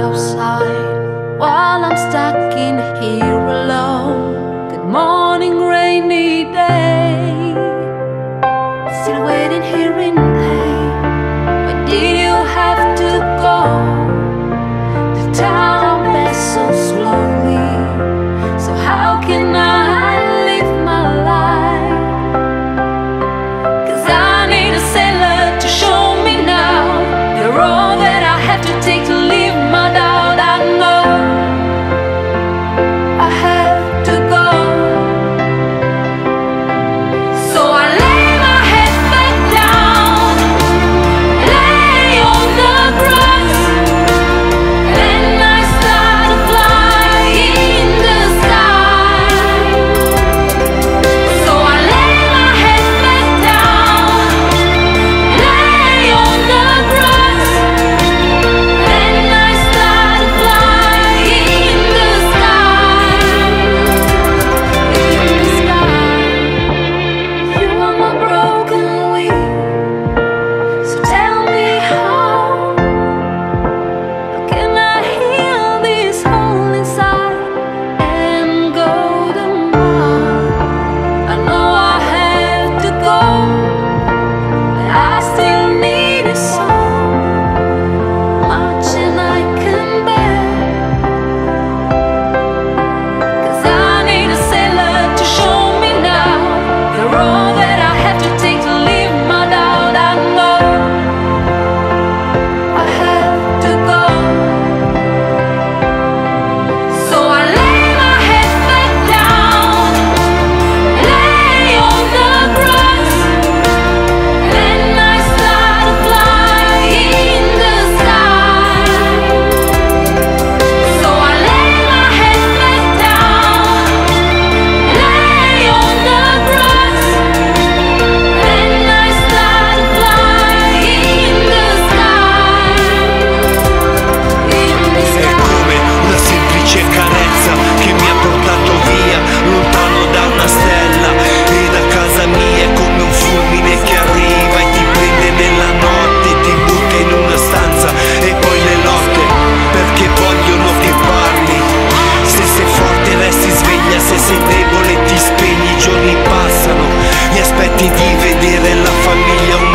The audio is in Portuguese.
outside fully